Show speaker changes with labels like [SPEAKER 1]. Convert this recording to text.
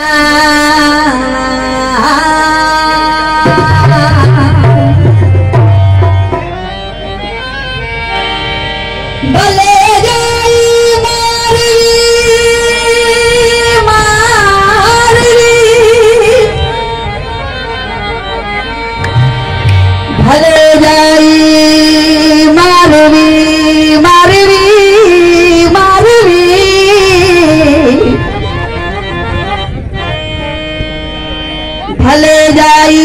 [SPEAKER 1] ભલે ফলে যাই